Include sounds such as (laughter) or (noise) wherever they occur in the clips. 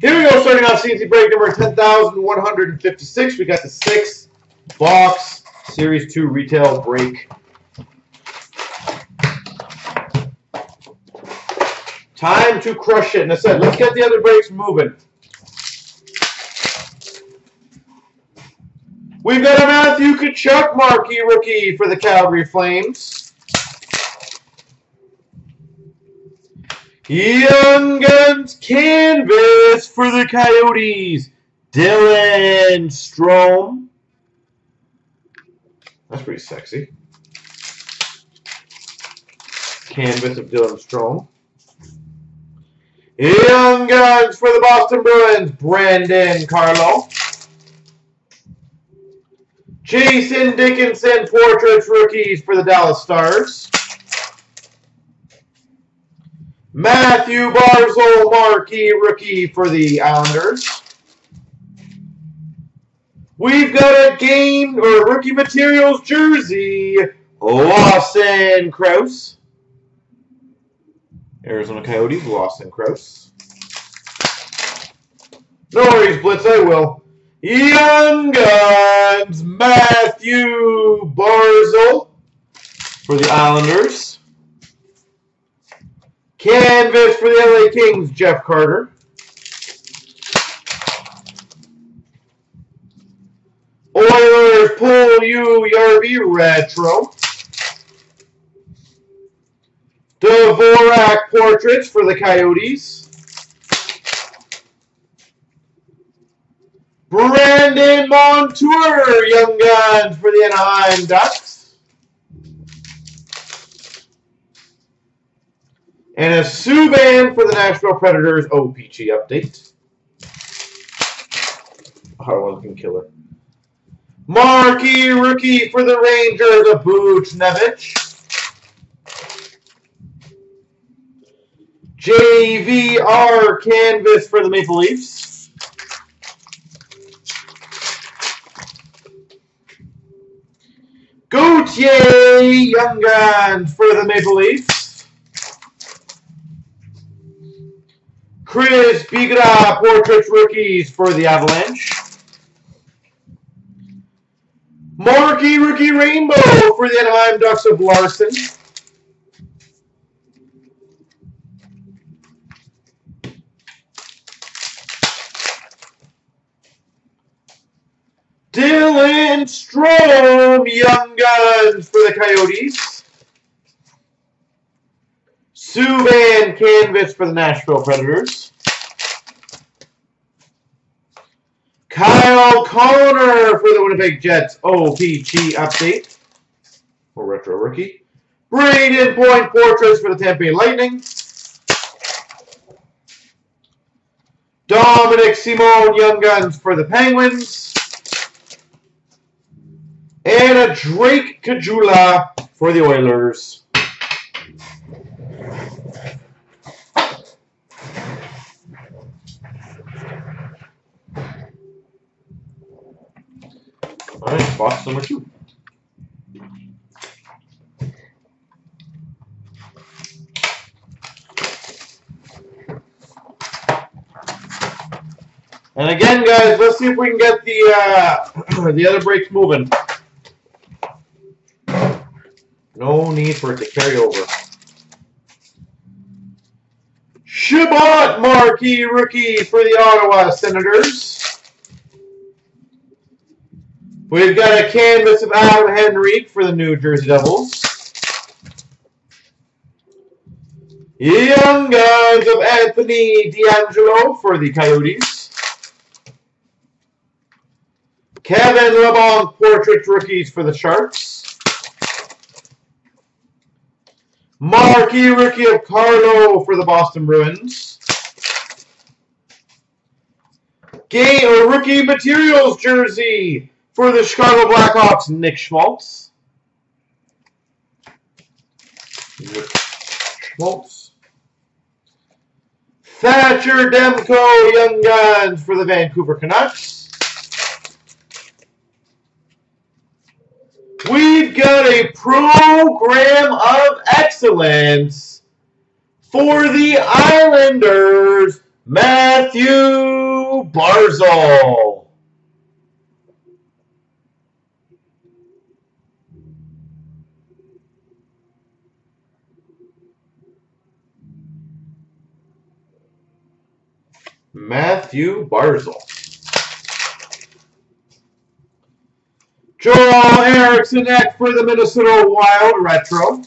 Here we go, starting off CNC break number 10,156. We got the six box Series 2 retail break. Time to crush it. And I said, let's get the other breaks moving. We've got a Matthew Tkachuk marquee rookie for the Calgary Flames. Young Guns canvas for the Coyotes. Dylan Strome. That's pretty sexy. Canvas of Dylan Strome. Young Guns for the Boston Bruins. Brandon Carlo. Jason Dickinson Portraits Rookies for the Dallas Stars. Matthew Barzal Marquee Rookie for the Islanders. We've got a game or rookie materials jersey. Lawson Crouse. Arizona Coyotes, Lawson Crouse. No worries, Blitz, I will. Young Guns, Matthew Barzal for the Islanders. Canvas for the LA Kings, Jeff Carter. Oilers, Puljujarvi Retro. Dvorak Portraits for the Coyotes. Brandon Montour, Young Guns for the Anaheim Ducks. And a Subban for the Nashville Predators oh, OPC update. Hard looking killer. Marquee rookie for the Rangers of Buchnevich. JVR canvas for the Maple Leafs. Gauthier Young Guns for the Maple Leafs. Chris Bigras Portraits Rookies for the Avalanche. Marquee Rookie Rainbow for the Anaheim Ducks of Larsson. Dylan Strome, Young Guns for the Coyotes. Subban Canvas for the Nashville Predators. Kyle Connor for the Winnipeg Jets OPC update. For Retro Rookie. Brayden Point Portraits for the Tampa Bay Lightning. Dominik Simon Young Guns for the Penguins. And a Drake Caggiula for the Oilers. All right, box number two. And again, guys, let's see if we can get the uh, (clears throat) the other breaks moving. No need for it to carry over. Chabot marquee rookie for the Ottawa Senators. We've got a canvas of Adam Henrique for the New Jersey Devils. Young Guns of Anthony DeAngelo for the Coyotes. Kevin Labanc Portrait Rookies for the Sharks. Marquee Rookie of Carlo for the Boston Bruins. Game Rookie Materials Jersey for the Chicago Blackhawks, Nick Schmaltz. Nick Schmaltz. Thatcher Demko Young Guns for the Vancouver Canucks. We've got a program of excellence for the Islanders, Matthew Barzal. Matthew Barzal. Joel Eriksson Ek for the Minnesota Wild Retro.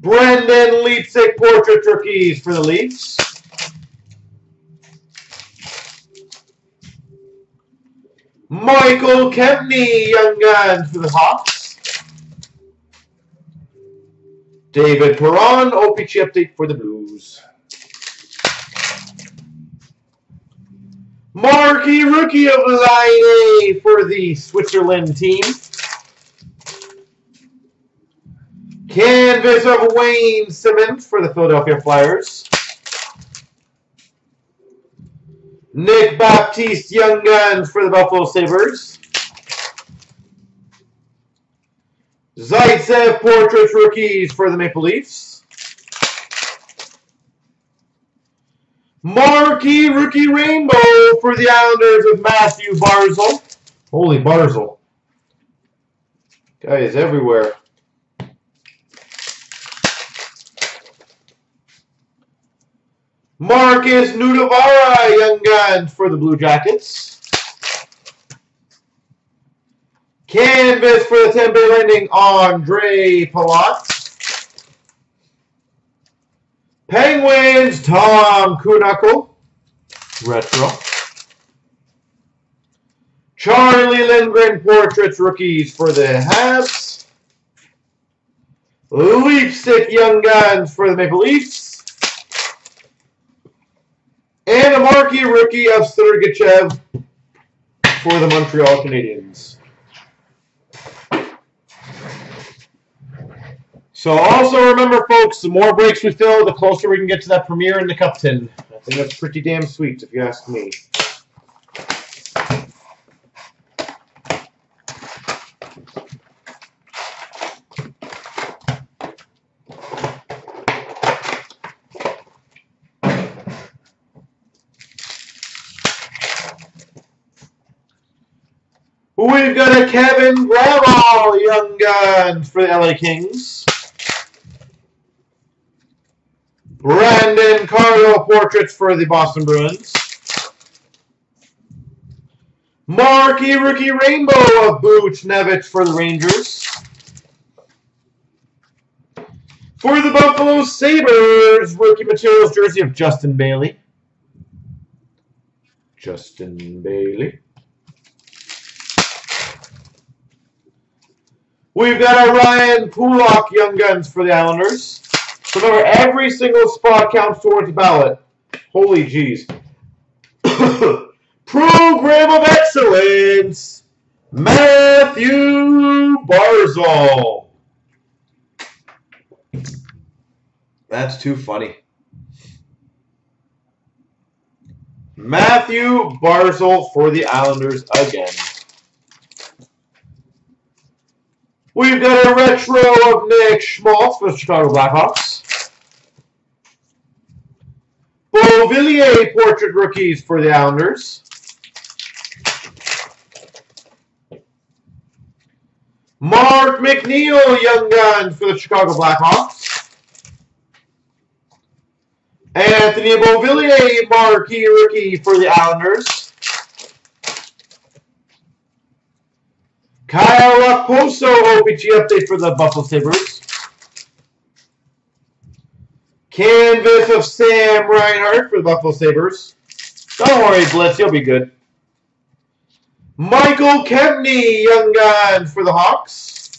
Brendan Leipsic Portrait Rookies for the Leafs. Michael Kempny Young Guns for the Hawks. David Perron OPC update for the Blues. Marquee Rookie of Laine for the Switzerland team. Canvas of Wayne Simmonds for the Philadelphia Flyers. Nick Baptiste Young Guns for the Buffalo Sabres. Zaitsev Portraits Rookies for the Maple Leafs. Marquee Rookie Rainbow for the Islanders of Matthew Barzal. Holy Barzal. Guy is everywhere. Markus Nutivaara, Young Guns for the Blue Jackets. Canvas for the Tampa Bay Lightning, Andre Palat. Penguins, Tom Kuhnhackl, Retro. Charlie Lindgren Portraits Rookies for the Habs. Leipsic Young Guns for the Maple Leafs. And a marquee rookie of Sergachev for the Montreal Canadiens. So also remember, folks, the more breaks we fill, the closer we can get to that premiere in the Cup tin. I think that's pretty damn sweet, if you ask me. We've got a Kevin Gravel Young Guns for the LA Kings. Brandon Carlo Portraits for the Boston Bruins. Marquee Rookie Rainbow of Buchnevich for the Rangers. For the Buffalo Sabres, Rookie Materials jersey of Justin Bailey. Justin Bailey. We've got our Ryan Pulock Young Guns for the Islanders. So remember, every single spot counts towards the ballot. Holy jeez. (coughs) Program of Excellence, Matthew Barzal. That's too funny. Matthew Barzal for the Islanders again. We've got a retro of Nick Schmaltz for the Chicago Blackhawks. Beauvillier portrait rookies for the Islanders. Mark McNeil Young Guns for the Chicago Blackhawks. Anthony Beauvillier marquee rookie for the Islanders. Kyle Okposo OPC update for the Buffalo Sabres. Canvas of Sam Reinhart for the Buffalo Sabres. Don't worry, Blitz, you'll be good. Michael Kempny, Young Guns for the Hawks.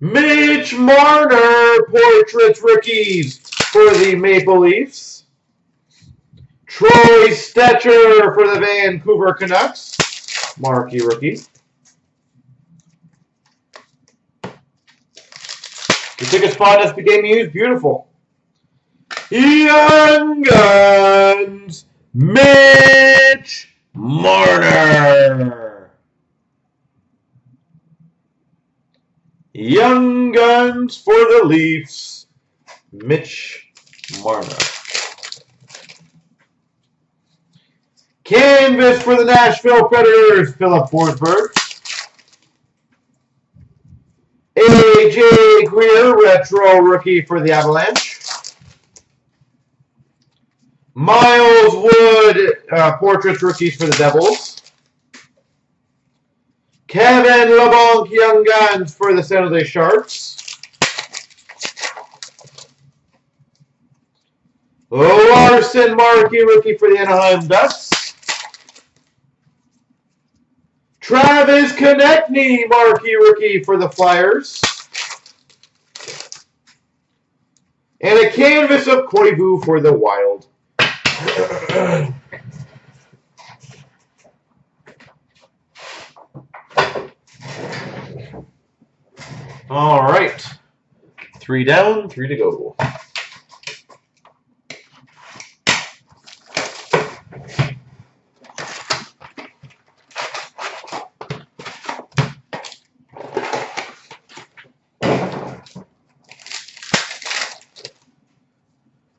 Mitch Marner, Portraits Rookies for the Maple Leafs. Troy Stecher for the Vancouver Canucks marquee rookie. Took a spot as the game used. Beautiful. Young Guns, Mitch Marner. Young Guns for the Leafs. Mitch Marner. Canvas for the Nashville Predators, Filip Forsberg. AJ Greer, retro rookie for the Avalanche. Miles Wood, uh, rookies for the Devils. Kevin Labanc, Young Guns for the San Jose Sharks. Larsson Marquee, rookie for the Anaheim Ducks. Travis Konecny, marquee rookie for the Flyers. And a canvas of Koivu for the Wild. All right. Three down, three to go.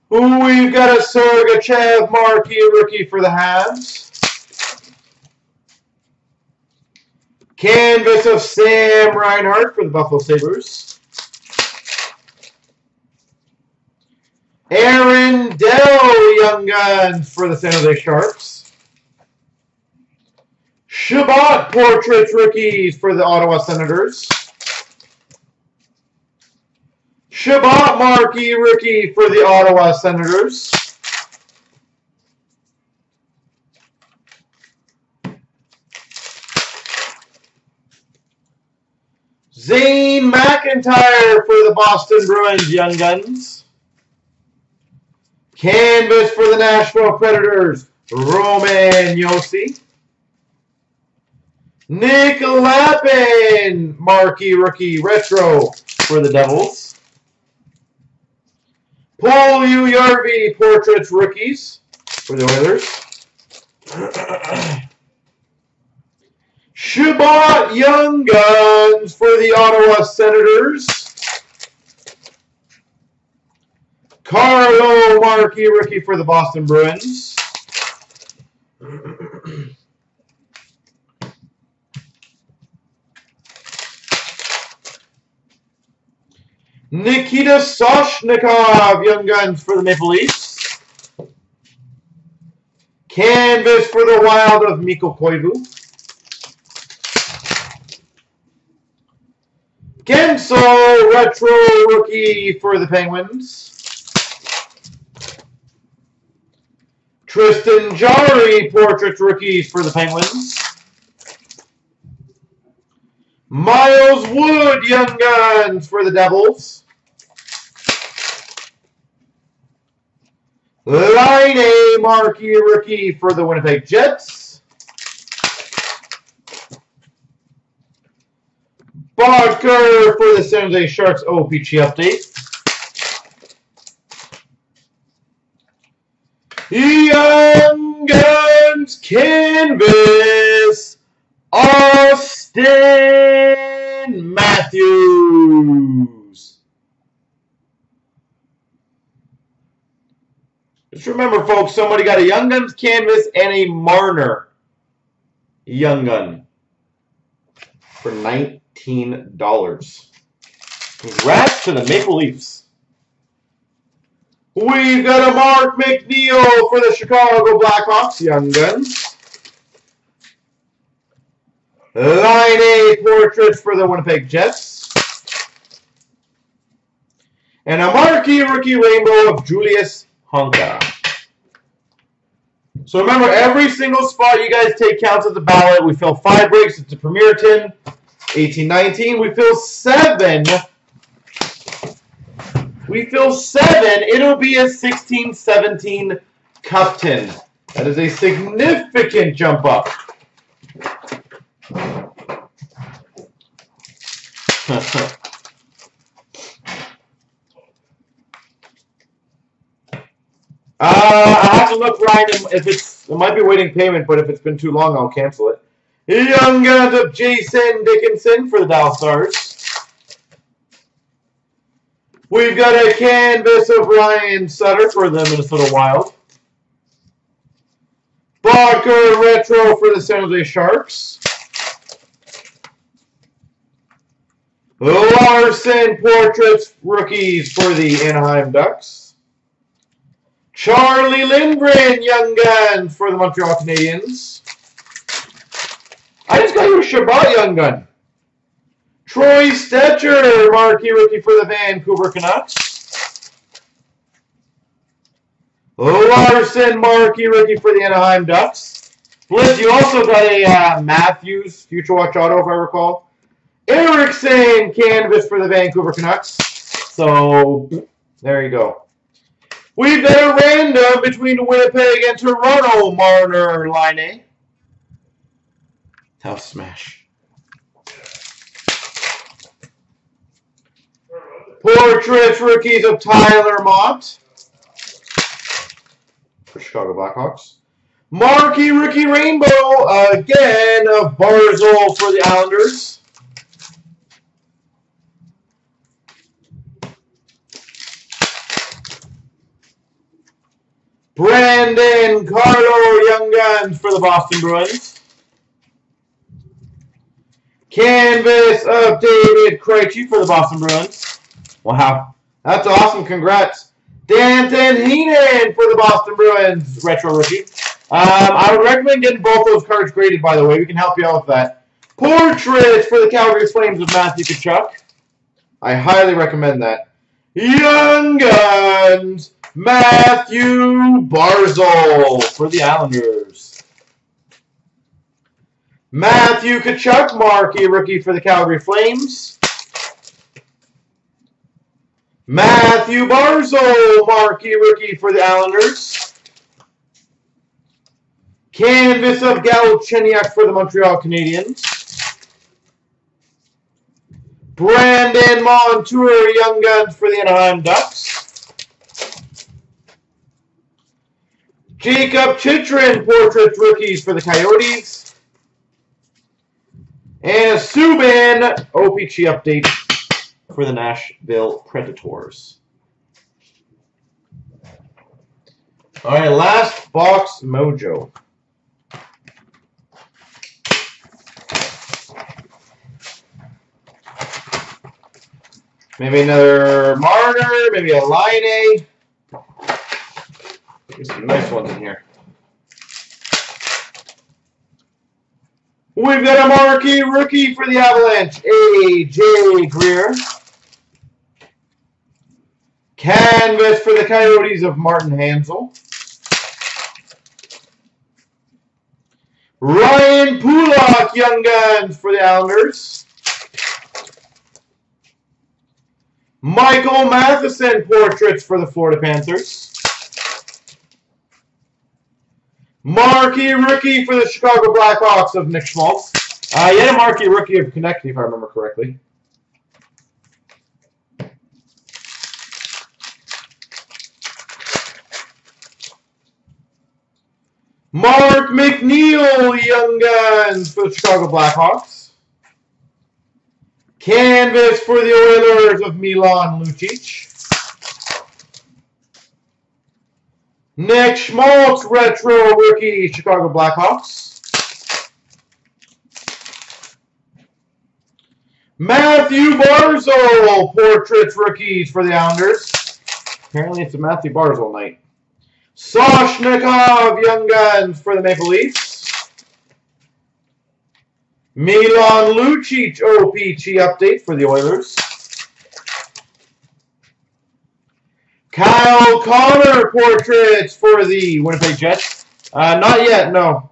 We've got a Sergachev marquee rookie for the Habs. Canvas of Sam Reinhart for the Buffalo Sabres. Aaron Dell Young Guns for the San Jose Sharks. Chabot Portraits Rookies for the Ottawa Senators. Chabot Marquee rookie for the Ottawa Senators. Zane McIntyre for the Boston Bruins Young Guns. Canvas for the Nashville Predators, Roman Josi. Nick Lappin, Marquee Rookie Retro for the Devils. Paul Puljujarvi Portraits Rookies for the Oilers. (clears throat) Chabot Young Guns for the Ottawa Senators. Carlo Marquee Rookie for the Boston Bruins. Nikita Soshnikov, Young Guns for the Maple Leafs. Canvas for the Wild of Mikko Koivu. Guentzel, Retro Rookie for the Penguins. Tristan Jarry, Portraits Rookies for the Penguins. Miles Wood, Young Guns for the Devils. Laine marquee rookie for the Winnipeg Jets. Boedker for the San Jose Sharks OPC update. Young Guns Canvas Auston Matthews. Just remember, folks, somebody got a Young Guns canvas and a Marner Young Gun for $19. Congrats to the Maple Leafs. We've got a Mark McNeil for the Chicago Blackhawks Young Guns. Laine portrait for the Winnipeg Jets. And a marquee rookie rainbow of Julius Honka. So remember, every single spot you guys take counts at the ballot. We fill five breaks. It's a Premier Tin. 1819. We fill seven. We fill seven. It'll be a 1617 Cup Tin. That is a significant jump up. (laughs) Uh, I have to look, Ryan, if it's, it might be waiting payment, but if it's been too long, I'll cancel it. Young Guns of Jason Dickinson for the Dallas Stars. We've got a canvas of Ryan Suter for the Minnesota Wild. Barker Retro for the San Jose Sharks. Larsson Portraits Rookies for the Anaheim Ducks. Charlie Lindgren Young Guns for the Montreal Canadiens. I just got you a Chabot Young Gun. Troy Stecher, marquee rookie for the Vancouver Canucks. Larsson, marquee rookie for the Anaheim Ducks. Blitz, you also got a uh, Matthews Future Watch Auto, if I recall. Eriksson, canvas for the Vancouver Canucks. So, there you go. We've got a random between Winnipeg and Toronto, Marner Laine. Tough smash. Portraits rookies of Tyler Motte for Chicago Blackhawks. Marquee rookie rainbow again of Barzal for the Islanders. Brandon Carlo Young Guns for the Boston Bruins. Canvas of David Krejci for the Boston Bruins. Wow, that's awesome. Congrats. Danton Heinen for the Boston Bruins retro rookie. Um, I would recommend getting both those cards graded, by the way. We can help you out with that. Portraits for the Calgary Flames of Matthew Tkachuk. I highly recommend that. Young Guns, Matthew Barzal for the Islanders. Matthew Tkachuk, marquee rookie for the Calgary Flames. Matthew Barzal, marquee rookie for the Islanders. Canvas of Galchenyuk for the Montreal Canadiens. Brandon Montour, Young Guns for the Anaheim Ducks. Jakob Chychrun, Portraits Rookies for the Coyotes. And Subban, OPC update for the Nashville Predators. All right, last box mojo. Maybe another Marner, maybe a Laine. There's some nice ones in here. We've got a marquee rookie for the Avalanche, A.J. Greer. Canvas for the Coyotes of Martin Hanzal. Ryan Pulock, Young Guns for the Islanders. Michael Matheson portraits for the Florida Panthers. Marquee rookie for the Chicago Blackhawks of Nick Schmaltz. Uh, a marquee rookie of Connect, if I remember correctly. Mark McNeil, Young Guns for the Chicago Blackhawks. Canvas for the Oilers of Milan Lucic. Nick Schmaltz, Retro Rookie, Chicago Blackhawks. Matthew Barzal, Portraits Rookies for the Islanders. Apparently it's a Matthew Barzal night. Soshnikov, Young Guns for the Maple Leafs. Milan Lucic, OPC update for the Oilers. Kyle Connor portraits for the Winnipeg Jets. Uh, not yet, no.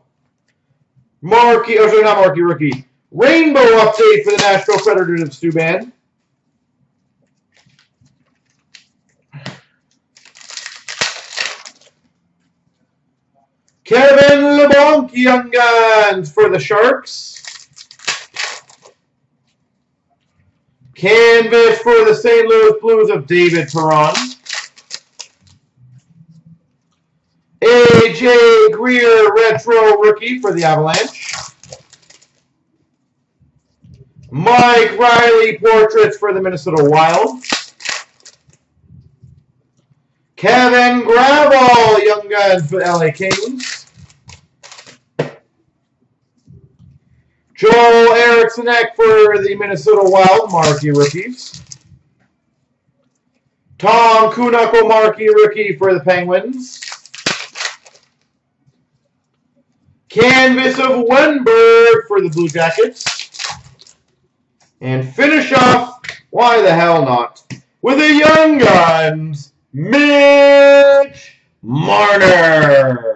Marquee, oh, sorry, not Marquee, rookie. Rainbow update for the Nashville Predators of Subban. Kevin Labanc, Young Guns for the Sharks. Canvas for the St. Louis Blues of David Perron. AJ Greer Retro Rookie for the Avalanche. Mike Reilly Portraits for the Minnesota Wild. Kevin Gravel, Young Guns for LA Kings. Joel Eriksson for the Minnesota Wild, marquee rookies. Tom Kuhnhackl marquee rookie for the Penguins. Canvas of Wennberg for the Blue Jackets. And finish off, why the hell not, with the Young Guns, Mitch Marner.